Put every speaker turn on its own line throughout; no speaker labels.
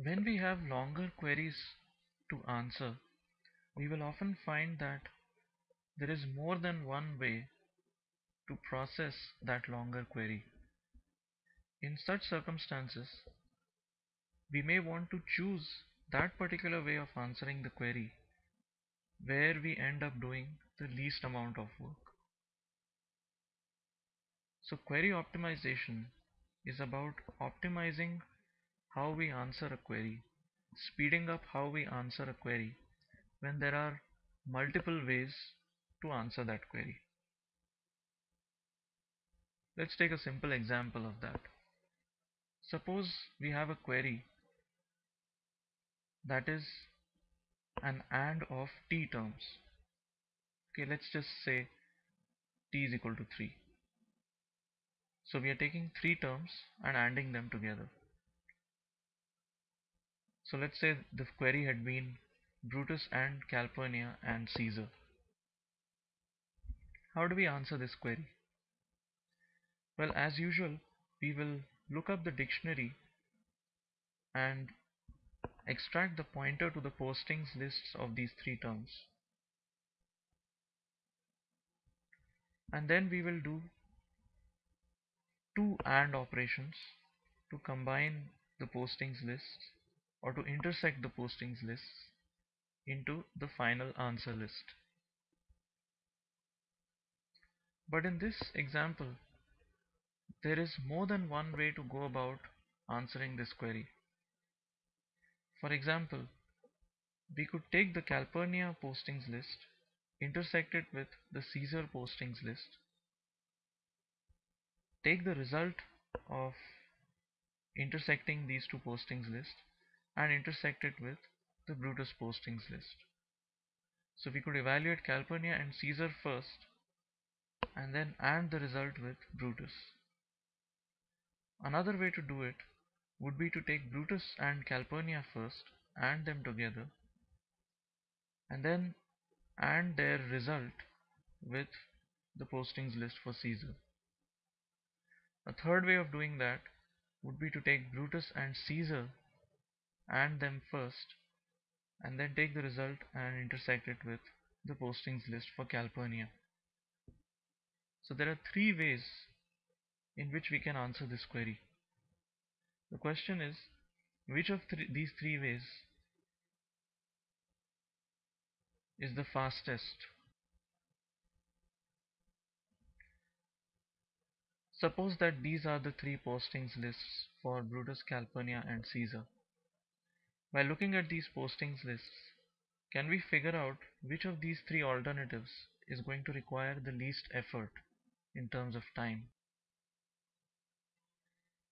When we have longer queries to answer, we will often find that there is more than one way to process that longer query. In such circumstances, we may want to choose that particular way of answering the query where we end up doing the least amount of work. So query optimization is about optimizing how we answer a query, speeding up how we answer a query when there are multiple ways to answer that query. Let's take a simple example of that. Suppose we have a query that is an AND of t terms. Okay, let's just say t is equal to 3. So we are taking three terms and ANDing them together. So let's say the query had been Brutus and Calpurnia and Caesar. How do we answer this query? Well, as usual, we will look up the dictionary and extract the pointer to the postings lists of these three terms. And then we will do two AND operations to combine the postings lists or to intersect the postings lists into the final answer list. But in this example, there is more than one way to go about answering this query. For example, we could take the Calpurnia postings list, intersect it with the Caesar postings list, take the result of intersecting these two postings list and intersect it with the Brutus postings list. So we could evaluate Calpurnia and Caesar first and then AND the result with Brutus. Another way to do it would be to take Brutus and Calpurnia first, AND them together, and then AND their result with the postings list for Caesar. A third way of doing that would be to take Brutus and Caesar, AND them first, and then take the result and intersect it with the postings list for Calpurnia. So there are three ways in which we can answer this query. The question is, which of th these three ways is the fastest? Suppose that these are the three postings lists for Brutus, Calpurnia and Caesar. By looking at these postings lists, can we figure out which of these three alternatives is going to require the least effort in terms of time?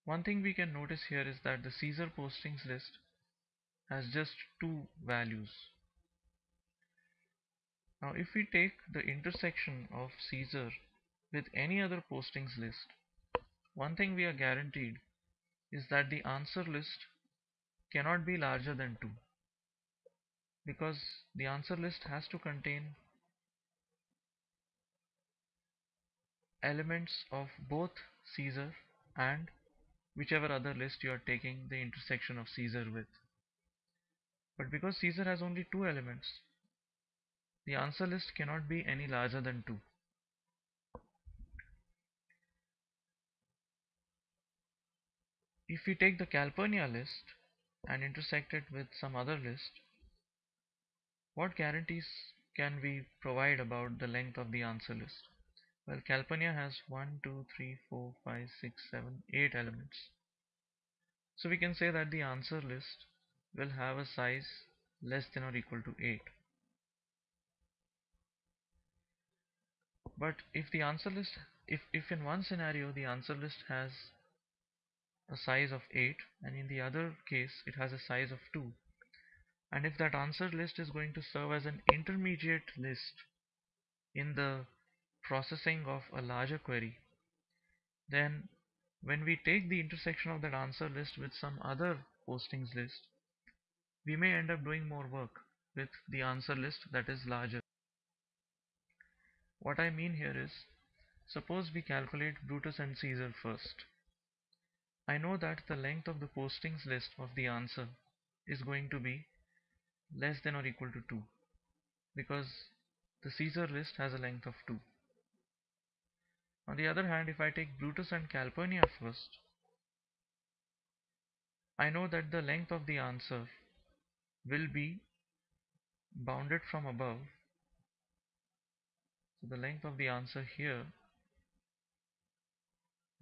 One thing we can notice here is that the Caesar postings list has just two values. Now if we take the intersection of Caesar with any other postings list, one thing we are guaranteed is that the answer list cannot be larger than 2 because the answer list has to contain elements of both Caesar and whichever other list you are taking the intersection of Caesar with. But because Caesar has only two elements, the answer list cannot be any larger than 2. If we take the Calpurnia list and intersect it with some other list, what guarantees can we provide about the length of the answer list? Well, Calpurnia has 1, 2, 3, 4, 5, 6, 7, 8 elements. So we can say that the answer list will have a size less than or equal to 8. But if the answer list, if, if in one scenario the answer list has a size of 8 and in the other case it has a size of 2 and if that answer list is going to serve as an intermediate list in the processing of a larger query then when we take the intersection of that answer list with some other postings list we may end up doing more work with the answer list that is larger. What I mean here is suppose we calculate Brutus and Caesar first I know that the length of the postings list of the answer is going to be less than or equal to 2 because the Caesar list has a length of 2. On the other hand, if I take Brutus and Calpurnia first, I know that the length of the answer will be bounded from above. So the length of the answer here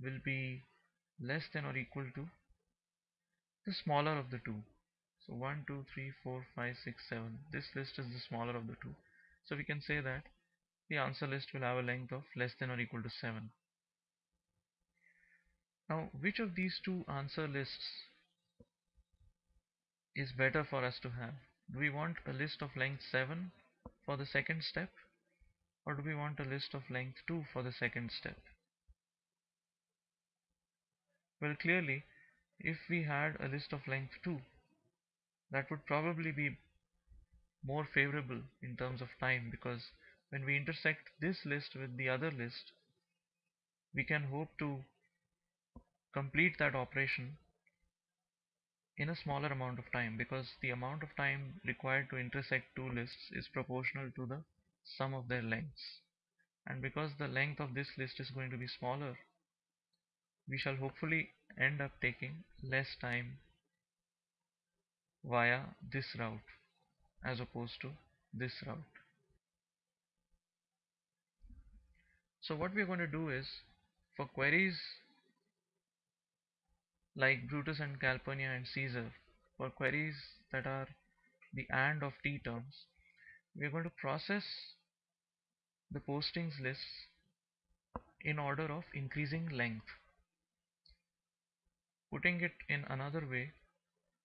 will be less than or equal to the smaller of the two. So 1, 2, 3, 4, 5, 6, 7. This list is the smaller of the two. So we can say that the answer list will have a length of less than or equal to 7. Now which of these two answer lists is better for us to have? Do we want a list of length 7 for the second step or do we want a list of length 2 for the second step? Well clearly if we had a list of length 2 that would probably be more favorable in terms of time because when we intersect this list with the other list we can hope to complete that operation in a smaller amount of time because the amount of time required to intersect two lists is proportional to the sum of their lengths. And because the length of this list is going to be smaller we shall hopefully end up taking less time via this route as opposed to this route. So what we're going to do is for queries like Brutus and Calpurnia and Caesar, for queries that are the AND of t terms, we're going to process the postings lists in order of increasing length. Putting it in another way,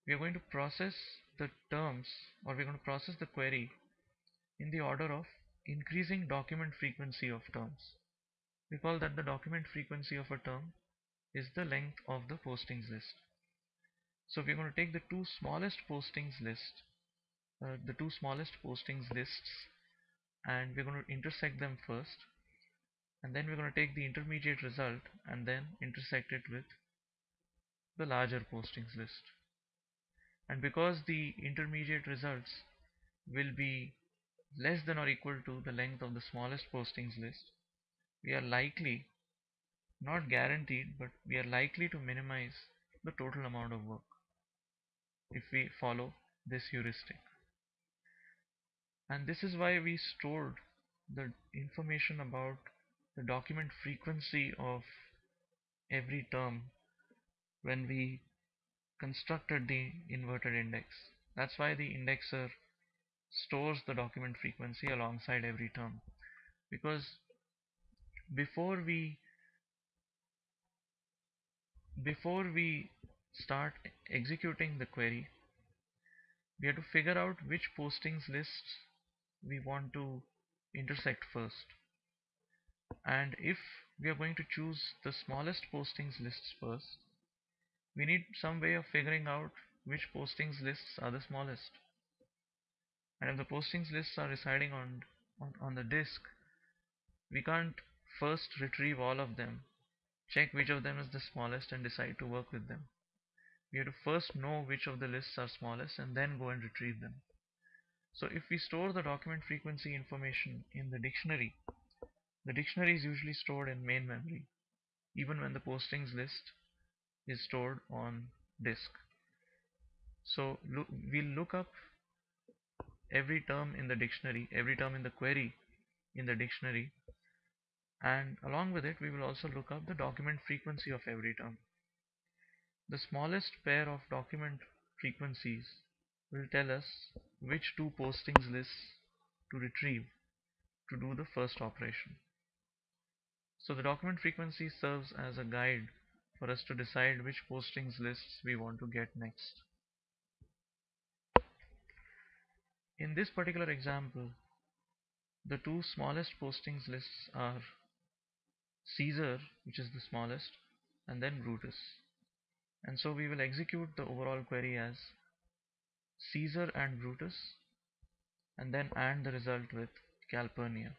we are going to process the terms or we're going to process the query in the order of increasing document frequency of terms. Recall that the document frequency of a term is the length of the postings list. So we're going to take the two smallest postings list, uh, the two smallest postings lists and we're going to intersect them first and then we're going to take the intermediate result and then intersect it with the larger postings list. And because the intermediate results will be less than or equal to the length of the smallest postings list we are likely not guaranteed but we are likely to minimize the total amount of work if we follow this heuristic. And this is why we stored the information about the document frequency of every term when we constructed the inverted index. That's why the indexer stores the document frequency alongside every term. Because before we before we start executing the query, we have to figure out which postings lists we want to intersect first. And if we are going to choose the smallest postings lists first, we need some way of figuring out which postings lists are the smallest. And if the postings lists are residing on, on, on the disk we can't first retrieve all of them check which of them is the smallest and decide to work with them. We have to first know which of the lists are smallest and then go and retrieve them. So if we store the document frequency information in the dictionary the dictionary is usually stored in main memory even when the postings list is stored on disk. So we'll look up every term in the dictionary every term in the query in the dictionary and along with it we will also look up the document frequency of every term. The smallest pair of document frequencies will tell us which two postings lists to retrieve to do the first operation. So the document frequency serves as a guide for us to decide which postings lists we want to get next. In this particular example, the two smallest postings lists are Caesar, which is the smallest, and then Brutus. And so we will execute the overall query as Caesar and Brutus, and then AND the result with Calpurnia.